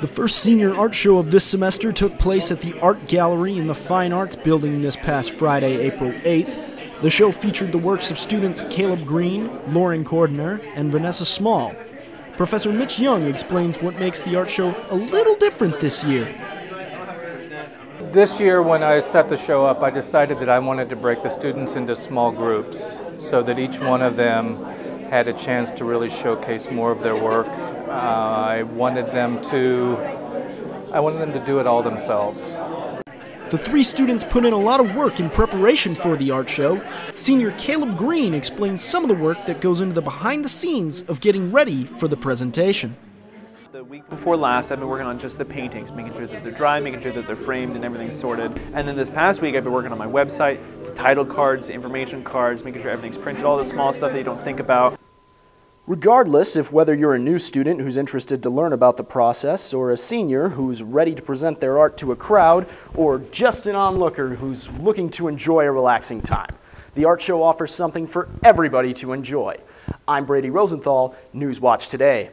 The first senior art show of this semester took place at the Art Gallery in the Fine Arts Building this past Friday, April 8th. The show featured the works of students Caleb Green, Lauren Cordner, and Vanessa Small. Professor Mitch Young explains what makes the art show a little different this year. This year, when I set the show up, I decided that I wanted to break the students into small groups so that each one of them had a chance to really showcase more of their work. Uh, I wanted them to, I wanted them to do it all themselves. The three students put in a lot of work in preparation for the art show. Senior Caleb Green explains some of the work that goes into the behind the scenes of getting ready for the presentation. The week before last, I've been working on just the paintings, making sure that they're dry, making sure that they're framed and everything's sorted. And then this past week, I've been working on my website, the title cards, the information cards, making sure everything's printed, all the small stuff that you don't think about. Regardless if whether you're a new student who's interested to learn about the process, or a senior who's ready to present their art to a crowd, or just an onlooker who's looking to enjoy a relaxing time, the art show offers something for everybody to enjoy. I'm Brady Rosenthal, Newswatch Today.